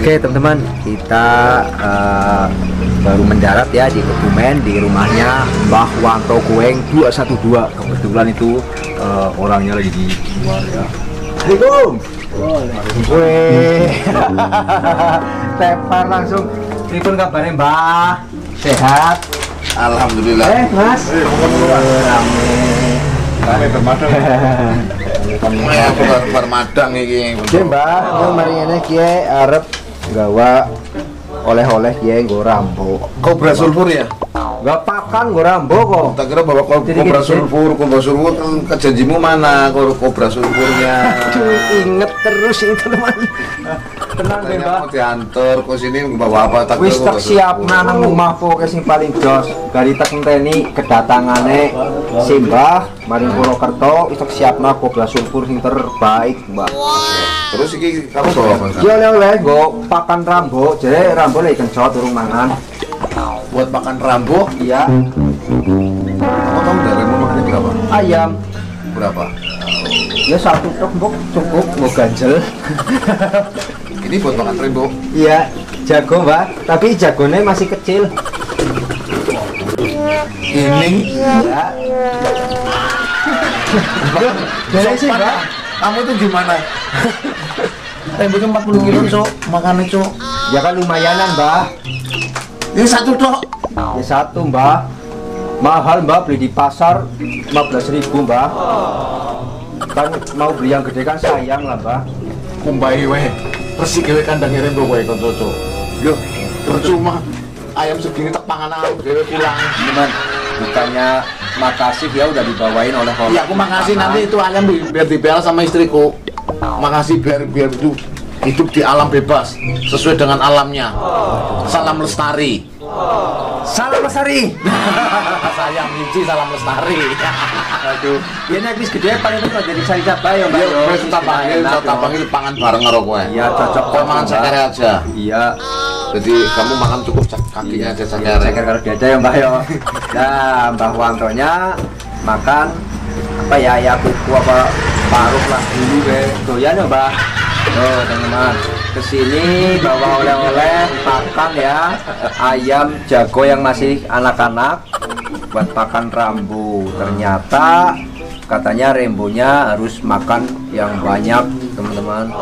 Oke teman-teman, kita eh, baru mendarat ya di Kebumen di rumahnya Mbah Wanto Kueng 212. Kebetulan itu eh, orangnya lagi di luar ya. Assalamualaikum. Wih, tepar langsung. Pripun kabarnya Mbah? Sehat? Alhamdulillah. Eh Mas? Rame. Kami bermadang. Ya, ber- bermadang iki. Oke Mbah, mari ngene kiye arep gawa oleh-oleh kiye nggo rambo. Kobra sulfur ya? Gak pakan nggo rambo kok. Tak kira bawa ko- Jadi kobra gitu. sulfur, kobra sulfur kan kejanjimu mana ko- kobra sulfurnya? Aduh, inget terus ini teman. Tenang deh Mbah. mau diantar ke sini bawa apa? Tak kira Wis tak siap sulfur. nang omahku ke sing paling jos. Gari tak ngenteni kedatangane Simbah maring Purwokerto wis tak siapna kobra sulfur sing terbaik, Mbah. Terus iki kamu bawa apa? Yo oleh-oleh nggo pakan rambo, jare rambo lagi kencot durung mangan. Buat makan rambo, Iya, kamu tahu dari rumah makannya berapa? ayam. Berapa? Ya satu truk mbok cukup mau ganjel. Ini buat makan rambo. Iya, jago mbak. Tapi jagonya masih kecil. Ini Ya. Dari sih mbak. kamu tuh gimana? Rambonya 40 kilo, Cok. Makannya, Cok. Ya kan lumayanan mbak. Ini satu, Cok. Ya satu mbak. Mahal mbak beli di pasar 15.000 mbak. Kan mau beli yang gede kan sayang lah mbak. kumbai weh resik gawe kandangnya rembo weh kon cocok Loh, percuma ayam segini tak pangan aku dewe pulang teman bukannya makasih ya udah dibawain oleh oleh. iya aku makasih nanti itu ayam bi- biar dipelihara sama istriku makasih biar biar itu hidup di alam bebas sesuai dengan alamnya salam lestari Salam Lestari. sayang Mici salam lestari Aduh, ya nek wis gede paling itu jadi cari cabai ya mbak. Iya, yo. wes tak panggil, tak panggil pangan bareng karo kowe. Iya cocok Kowe mangan Mbak. sekere aja. Iya. Jadi kamu makan cukup kakinya aja Saya sekere. kalau diada ya Mbah ya. Nah, Mbah Wantonya makan apa ya ya kuku apa paruh lah dulu be doyan ya Mbah. Tuh teman-teman ke sini bawa oleh-oleh pakan ya ayam jago yang masih anak-anak buat pakan rambu ternyata katanya rembonya harus makan yang banyak teman-teman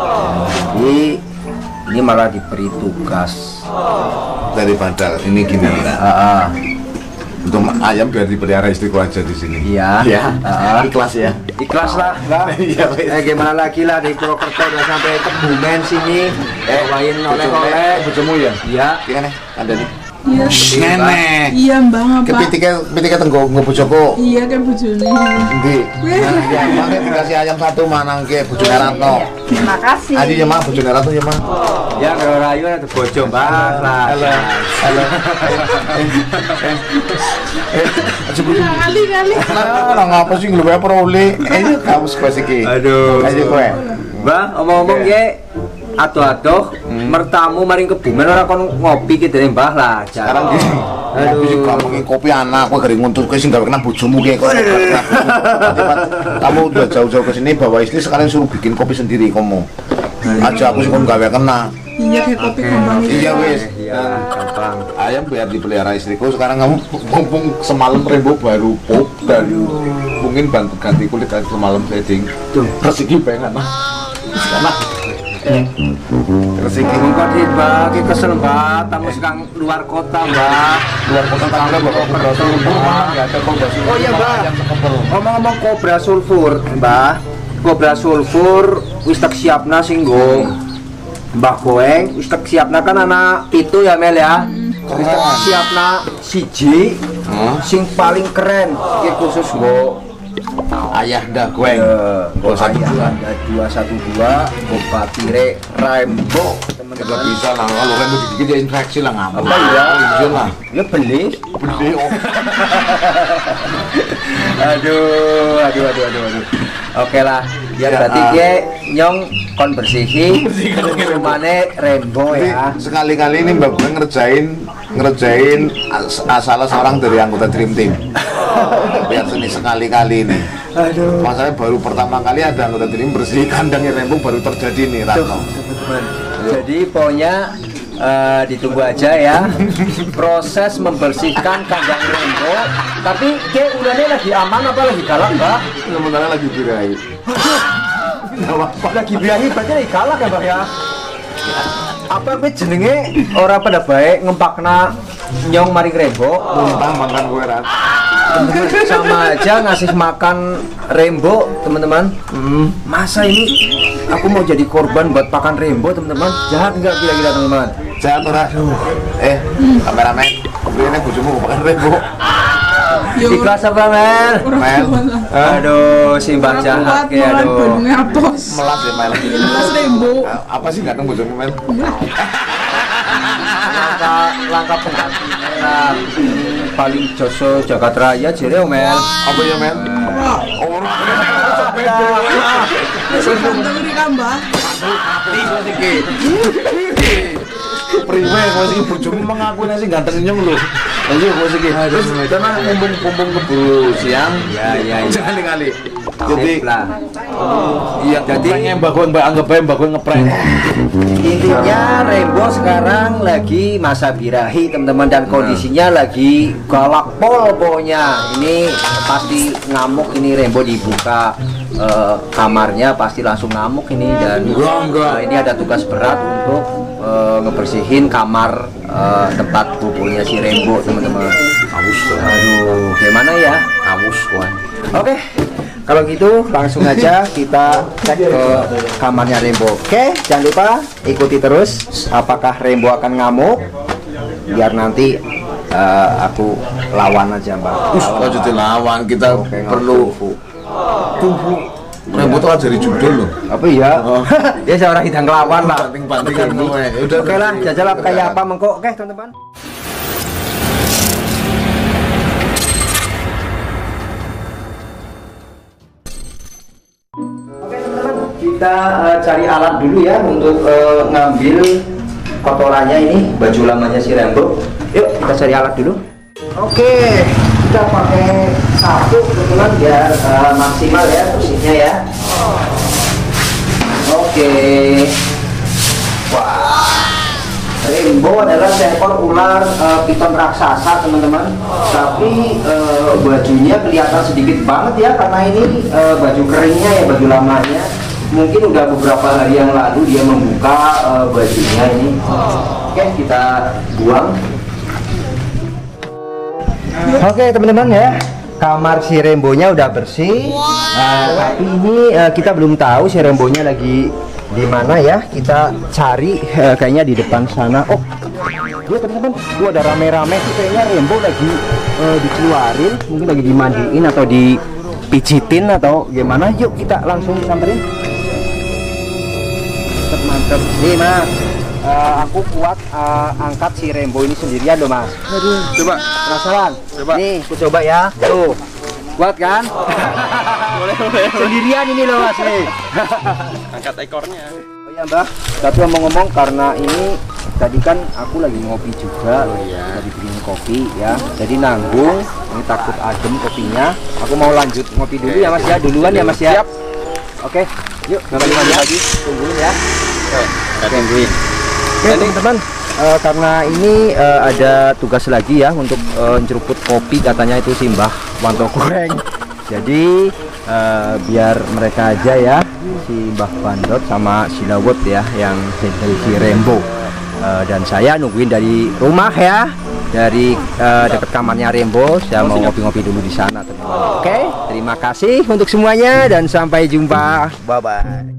jadi ini malah diberi tugas Daripada ini gini lah. Ah, ah. Untuk ayam biar dipelihara istriku aja di sini. Iya. Ya. Ah. Ikhlas ya. Ikhlas lah. Iya, eh gimana lagi lah di Purwokerto udah sampai Kebumen sini. Eh, bawain oleh-oleh. bojomu ya. Iya. Iya nih, ada nih. Iya. Ngene. Iya mbak ngapa? Kepitiknya kepitiknya tenggo nggo bojoku. Iya kan bojone. Endi? Nah, ya, makanya dikasih ayam satu manang ke bojone Ratno. Terima kasih. Adi ya mah bojone Ratno ya mah. Ya kalau rayu ada bojo Mbak. Lah. Halo. Halo. Kali kali. Nah, orang apa sih ngeluwe peroli? Eh, kamu suka sih ki. Aduh. Ayo kowe. Mbak, omong-omong ya atuh-atuh mertamu maring Kebumen ora kon ngopi gitu nih Mbah lah. Sekarang gini, Aduh. sih ngomongin kopi anak, kowe garing nguntut kowe sing gawe kena bojomu ki. Kamu udah jauh-jauh ke sini bawa istri sekalian suruh bikin kopi sendiri kamu. Aja aku sih kon gawe kena. Iya kayak kopi kembang. Iya wis. Iya, gampang. Ayam biar dipelihara istriku. Sekarang kamu mumpung semalam rembo baru pop dan mungkin bantu ganti kulit dari semalam setting. Tuh. Rezeki pengen nah. Rezeki Mengko di Mbak, kesel Mbak, tamu sekarang luar kota Mbak. luar kota tangga rumah nggak ada kok Oh iya, Mbak. Ngomong-ngomong kobra sulfur, Mbah. Kobra sulfur wis tak siapna sing nggo Mbah Goeng, wis tak siapna kan anak pitu ya Mel ya. Wis tak siapna siji sing paling keren iki khusus nggo ayah dah gue eh, nggo Dua satu dua. ada 212 nggo Patire Rainbow Kita teman-teman. bisa lah, kalau rembo dikit ya infeksi lah ngapa? Apa iya? Iya lah. Ya beli. Beli oh. aduh, aduh, aduh, aduh, aduh. Oke lah, ya, Ya, berarti ah. dia nyong kon bersihi rumane Rembo ya. sekali-kali ini Mbak gue ngerjain ngerjain as- salah seorang dari anggota Dream Team. Biar seni sekali-kali nih. Aduh. Masalahnya baru pertama kali ada anggota Dream bersih kandangnya rembung baru terjadi nih Ratno. Jadi pokoknya eh, ditunggu aja ya proses membersihkan kandang rembo. Tapi ke ulangnya lagi aman apa lagi galak mbak? Sementara lagi birahi. Lagi birahi berarti lagi galak ya mbak ya? Apa gue jenenge orang pada baik ngempakna nyong maring rembo Muntah makan gue rat. Sama aja ngasih makan rembo teman-teman Hmm, masa ini aku mau jadi korban buat pakan rembo teman-teman jahat nggak kira-kira teman-teman Sehat ora? Eh, kameramen, ini bojomu makan rembo. Yo, ikhlas apa Mel? Mel. aduh simbah jahat kuat kayak aduh. Melas ya Mel. Mas Rembo. Apa sih ganteng bojomu Mel? langkah langkah pengganti era paling joso jagat raya jere Mel Apa ya Mel? Ora. Ganteng ini kan, Mbak. Priwe kok sih bojomu mengaku sih ganteng nyong lho. Ayo kok sih. Terus karena mumpung-mumpung keburu siang. ya ya ya Jangan kali. Jadi lah iya jadi mbak gue mbak anggap aja mbak gue ngeprank. Intinya Rembo sekarang lagi masa birahi teman-teman dan kondisinya lagi galak pol pokoknya ini pasti ngamuk ini Rembo dibuka eh, kamarnya pasti langsung ngamuk ini dan Enggak, enggak. eh, ini ada tugas berat untuk eh, ngebersihin kamar eh, tempat bubuknya si Rembo teman-teman aduh gimana ya kuan. Oke, kalau gitu langsung aja kita cek ke kamarnya Rembo. Oke, jangan lupa ikuti terus apakah Rembo akan ngamuk biar nanti eh, aku lawan aja mbak. Kok jadi lawan kita Oke, perlu tunggu. Rambut tuh jadi judul loh. Apa iya? Oh. ya seorang hidang lawan lah. Banting-bantingan Oke, semua ya. Oke lah, udah. jajal Udah. kayak apa mengkok. Oke, teman-teman. Kita eh, cari alat dulu ya untuk eh, ngambil kotorannya ini baju lamanya si Rembo. Yuk kita cari alat dulu. Oke, kita pakai satu teman-teman biar eh, maksimal ya bersihnya ya. Oke. Wah. Rainbow adalah seekor ular eh, piton raksasa teman-teman tapi eh, bajunya kelihatan sedikit banget ya karena ini eh, baju keringnya ya baju lamanya mungkin udah beberapa hari yang lalu dia membuka eh, bajunya ini. Oke kita buang. Oke teman-teman ya. Kamar si Rembonya udah bersih. Nah, tapi ini eh, kita belum tahu si Rembonya lagi di mana ya. Kita cari eh, kayaknya di depan sana. Oh ya teman-teman. Gua ada rame-rame sih kayaknya Rembo lagi eh, dikeluarin. Mungkin lagi dimandiin atau dipijitin atau gimana. Yuk kita langsung samperin nih mas. Eh, aku kuat eh, angkat si Rembo ini sendirian loh mas. Coba. penasaran? Coba. nih aku coba ya. Tuh. Kuat kan? Sendirian ini loh mas nih. Angkat ekornya. Oh iya mbak, tapi ngomong-ngomong karena ini tadi kan aku lagi ngopi juga, lagi bikin kopi ya, jadi nanggung, ini takut adem kopinya. Aku mau lanjut ngopi dulu ya mas ya, duluan ya mas ya. Oke, yuk lagi lagi, tungguin ya. Tungguin Oke teman-teman, eh, karena ini eh, ada tugas lagi ya untuk eh, nyeruput kopi katanya itu Simbah Wanto Goreng. Jadi eh, biar mereka aja ya si Mbah Bandot sama si Lawot ya yang handle si Rembo. Eh, dan saya nungguin dari rumah ya dari eh, dekat kamarnya Rembo saya mau ngopi-ngopi dulu di sana teman-teman. Oke, terima kasih untuk semuanya dan sampai jumpa. Bye bye.